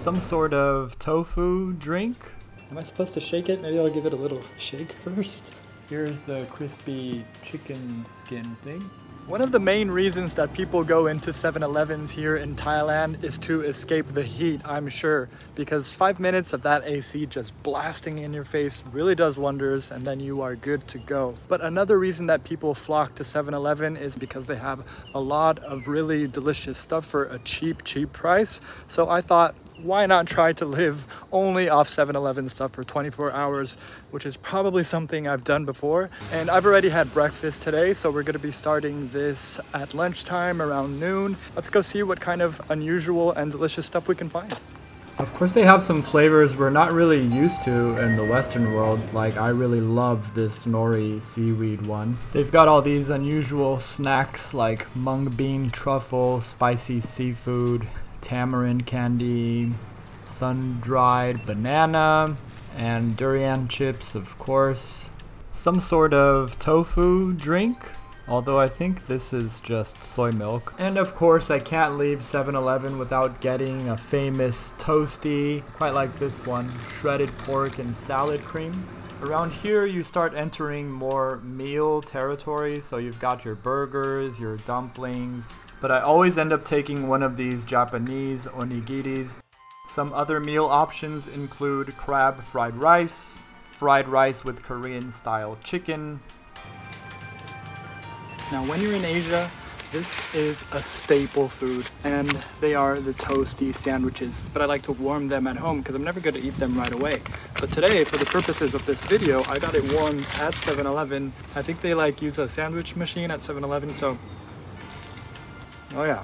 some sort of tofu drink. Am I supposed to shake it? Maybe I'll give it a little shake first. Here's the crispy chicken skin thing. One of the main reasons that people go into 7-Elevens here in Thailand is to escape the heat, I'm sure, because five minutes of that AC just blasting in your face really does wonders and then you are good to go. But another reason that people flock to 7-Eleven is because they have a lot of really delicious stuff for a cheap, cheap price. So I thought why not try to live only off 7-Eleven stuff for 24 hours, which is probably something I've done before. And I've already had breakfast today, so we're gonna be starting this at lunchtime around noon. Let's go see what kind of unusual and delicious stuff we can find. Of course they have some flavors we're not really used to in the western world, like I really love this nori seaweed one. They've got all these unusual snacks like mung bean truffle, spicy seafood, tamarind candy, sun-dried banana, and durian chips, of course. Some sort of tofu drink, although I think this is just soy milk. And of course, I can't leave 7-Eleven without getting a famous toasty, quite like this one, shredded pork and salad cream. Around here, you start entering more meal territory, so you've got your burgers, your dumplings, but I always end up taking one of these Japanese onigiris. Some other meal options include crab fried rice, fried rice with Korean style chicken. Now when you're in Asia, this is a staple food and they are the toasty sandwiches, but I like to warm them at home because I'm never going to eat them right away. But today, for the purposes of this video, I got it warmed at 7-Eleven. I think they like use a sandwich machine at 7-Eleven, so Oh yeah.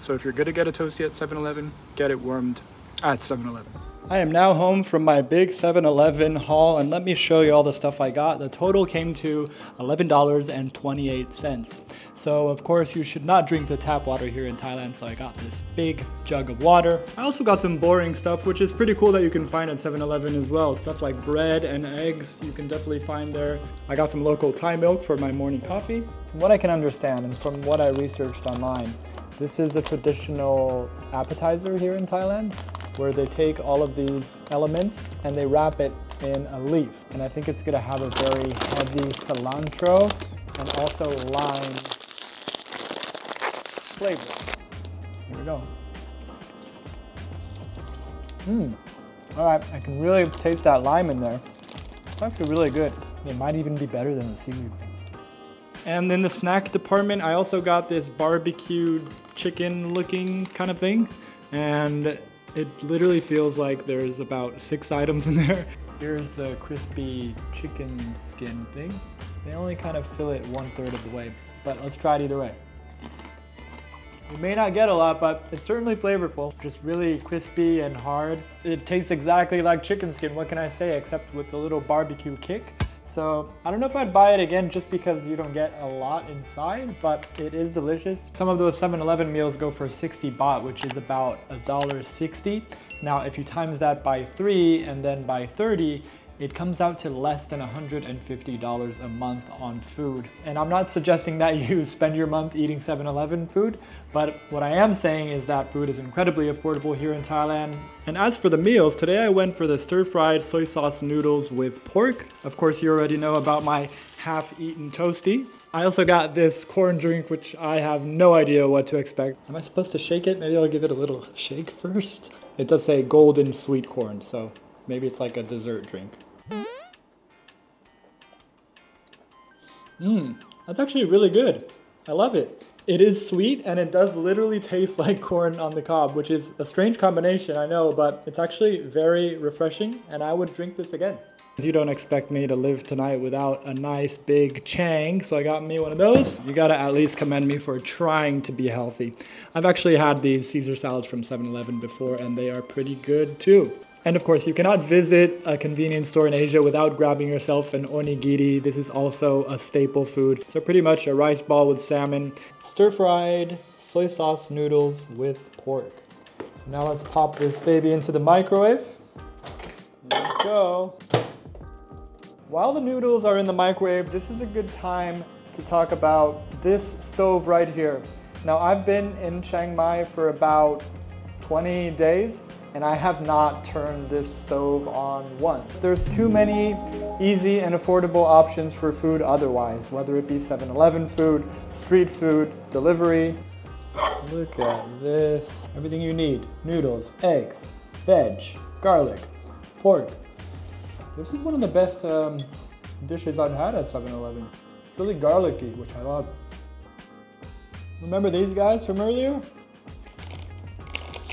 So if you're gonna get a toasty at 7-Eleven, get it warmed at 7-Eleven. I am now home from my big 7-Eleven haul and let me show you all the stuff I got. The total came to $11.28. So of course you should not drink the tap water here in Thailand so I got this big jug of water. I also got some boring stuff which is pretty cool that you can find at 7-Eleven as well. Stuff like bread and eggs you can definitely find there. I got some local Thai milk for my morning coffee. From what I can understand and from what I researched online, this is a traditional appetizer here in Thailand where they take all of these elements and they wrap it in a leaf. And I think it's gonna have a very heavy cilantro and also lime flavor. Here we go. Mmm. All right, I can really taste that lime in there. It's actually really good. It might even be better than the seaweed. And in the snack department, I also got this barbecued chicken looking kind of thing. And it literally feels like there's about six items in there. Here's the crispy chicken skin thing. They only kind of fill it one third of the way, but let's try it either way. You may not get a lot, but it's certainly flavorful. Just really crispy and hard. It tastes exactly like chicken skin, what can I say, except with a little barbecue kick. So I don't know if I'd buy it again just because you don't get a lot inside, but it is delicious. Some of those 7-Eleven meals go for 60 baht, which is about $1.60. Now, if you times that by three and then by 30, it comes out to less than $150 a month on food. And I'm not suggesting that you spend your month eating 7-Eleven food, but what I am saying is that food is incredibly affordable here in Thailand. And as for the meals, today I went for the stir-fried soy sauce noodles with pork. Of course, you already know about my half-eaten toasty. I also got this corn drink, which I have no idea what to expect. Am I supposed to shake it? Maybe I'll give it a little shake first. It does say golden sweet corn, so maybe it's like a dessert drink. Mmm, that's actually really good. I love it. It is sweet and it does literally taste like corn on the cob, which is a strange combination, I know, but it's actually very refreshing and I would drink this again. You don't expect me to live tonight without a nice big chang, so I got me one of those. You gotta at least commend me for trying to be healthy. I've actually had the Caesar salads from 7-Eleven before and they are pretty good too. And of course, you cannot visit a convenience store in Asia without grabbing yourself an onigiri. This is also a staple food. So pretty much a rice ball with salmon, stir-fried soy sauce noodles with pork. So now let's pop this baby into the microwave. Here we go. While the noodles are in the microwave, this is a good time to talk about this stove right here. Now I've been in Chiang Mai for about 20 days and I have not turned this stove on once. There's too many easy and affordable options for food otherwise, whether it be 7-Eleven food, street food, delivery. Look at this. Everything you need. Noodles, eggs, veg, garlic, pork. This is one of the best um, dishes I've had at 7-Eleven. It's really garlicky, which I love. Remember these guys from earlier?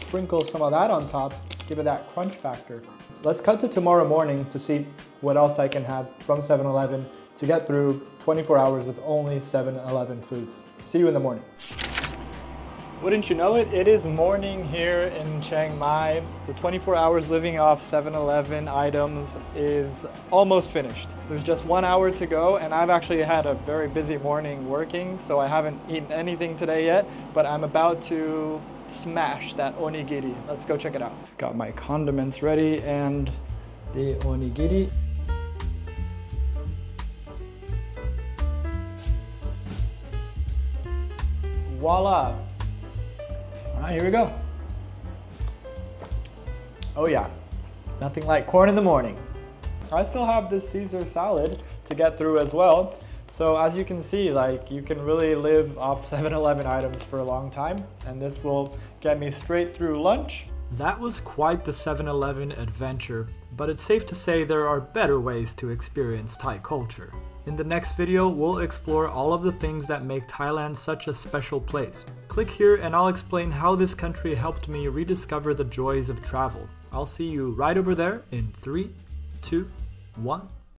Sprinkle some of that on top, give it that crunch factor. Let's cut to tomorrow morning to see what else I can have from 7-Eleven to get through 24 hours with only 7-Eleven foods. See you in the morning. Wouldn't you know it, it is morning here in Chiang Mai. The 24 hours living off 7-Eleven items is almost finished. There's just one hour to go and I've actually had a very busy morning working so I haven't eaten anything today yet, but I'm about to smash that onigiri. Let's go check it out. Got my condiments ready and the onigiri. Voila! All right, here we go. Oh yeah, nothing like corn in the morning. I still have this Caesar salad to get through as well. So as you can see, like you can really live off 7-Eleven items for a long time and this will get me straight through lunch. That was quite the 7-Eleven adventure, but it's safe to say there are better ways to experience Thai culture. In the next video, we'll explore all of the things that make Thailand such a special place. Click here and I'll explain how this country helped me rediscover the joys of travel. I'll see you right over there in 3, 2, 1.